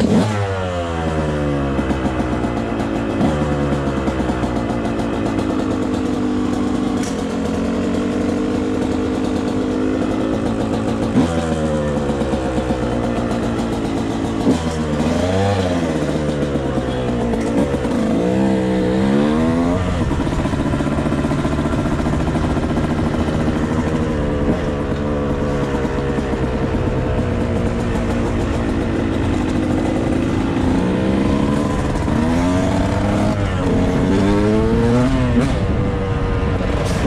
Yeah.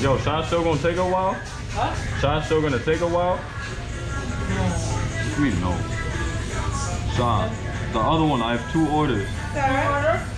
Yo, Sean still gonna take a while? Huh? Sean still gonna take a while? Sweet no. Sean, the other one, I have two orders. Order?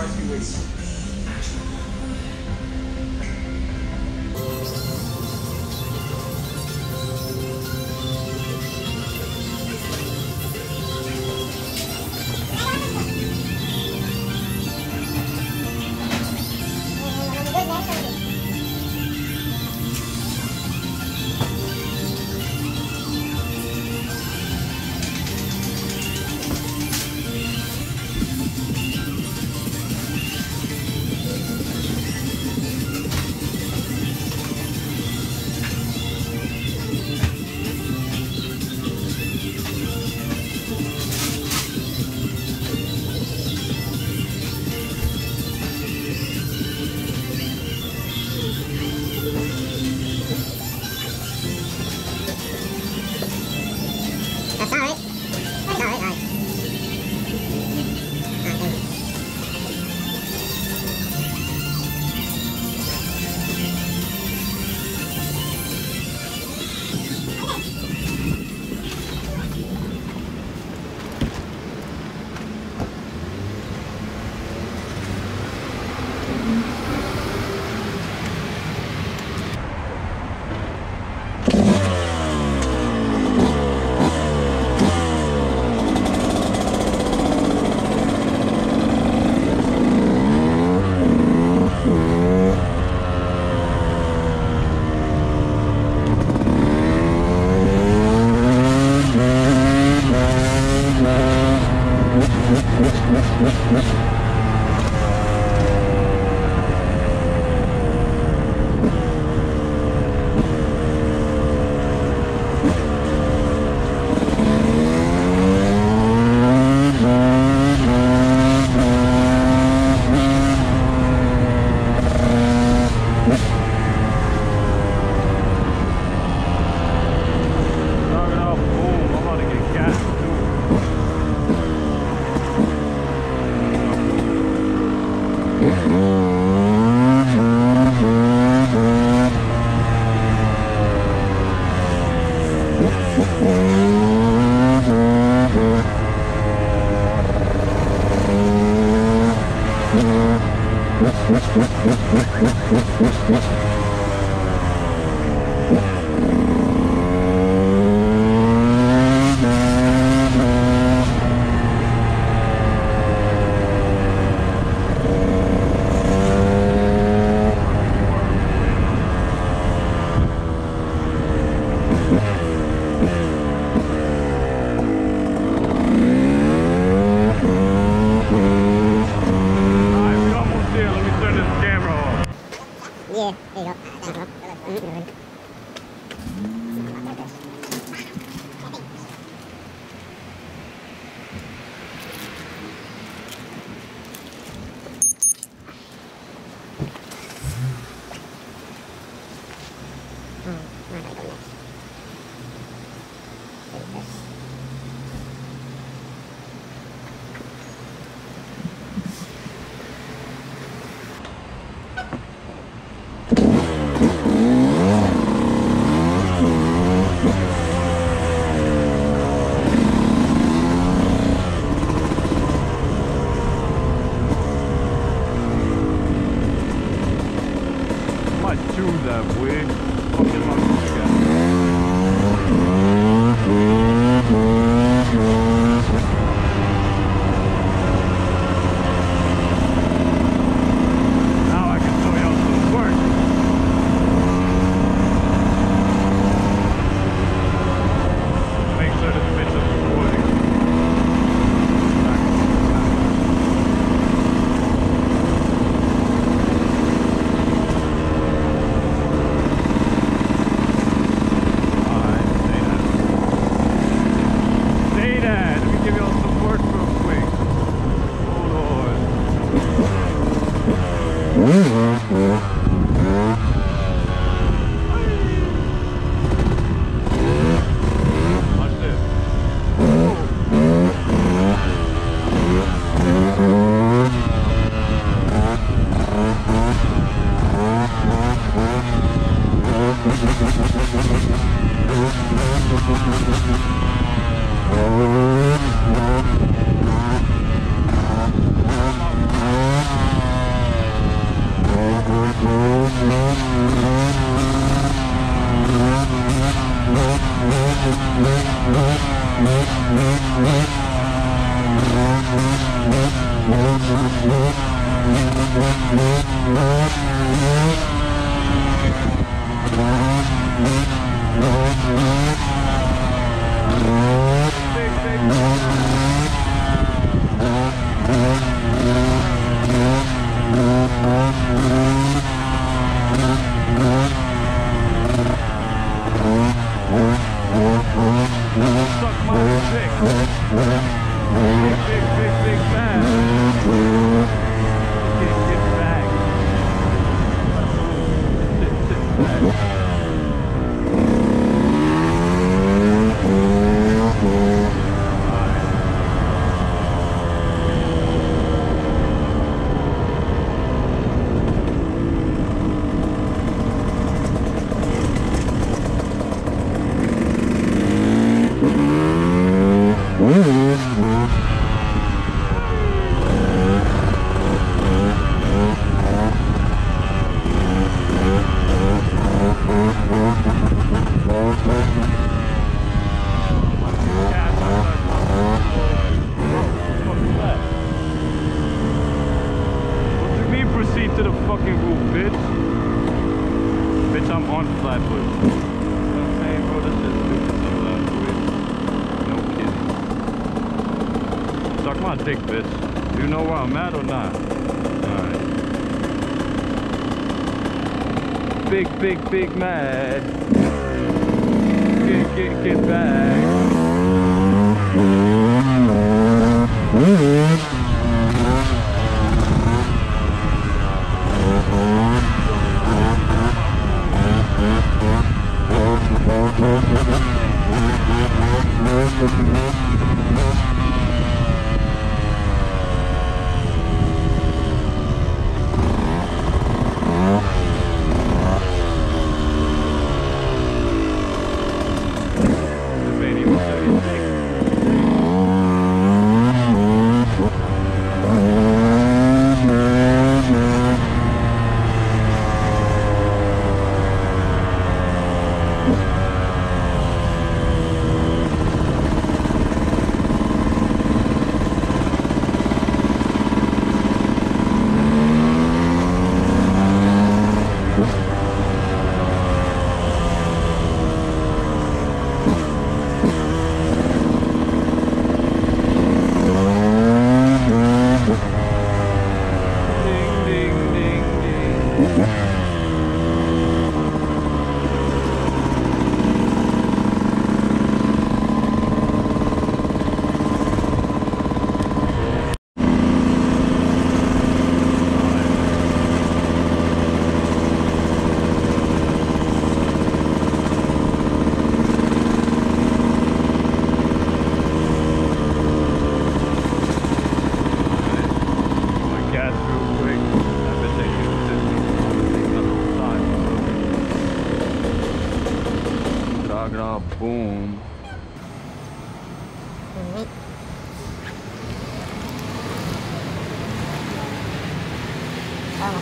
That's all Might choose that wig. Mean to the fucking roof, bitch? Bitch, I'm on flatfoot. You know what I'm saying, bro? This is stupid sometimes, No kidding. Suck my dick, bitch. Do you know where I'm at or not? Alright. Big, big, big mad. Get, get, get back.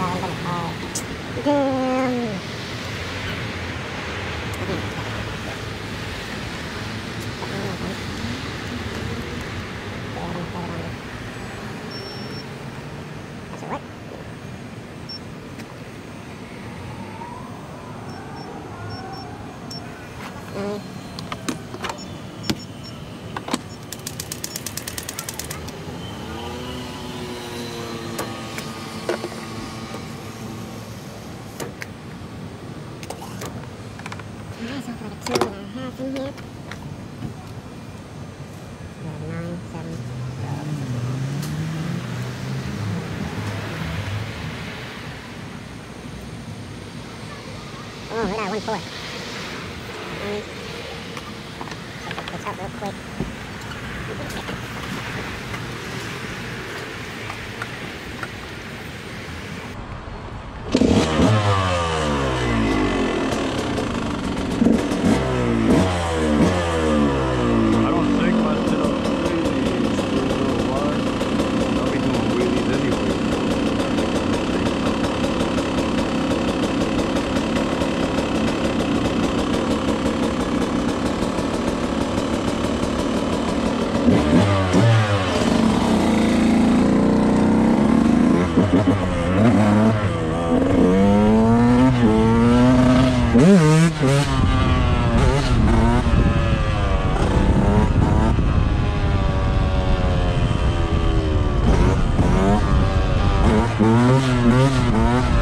Oh my god, I'm gonna cry. Damn. I said, what? Mm. Alright, so for half in here. Have nine, seven, twelve. Oh, one four. Mm-hmm.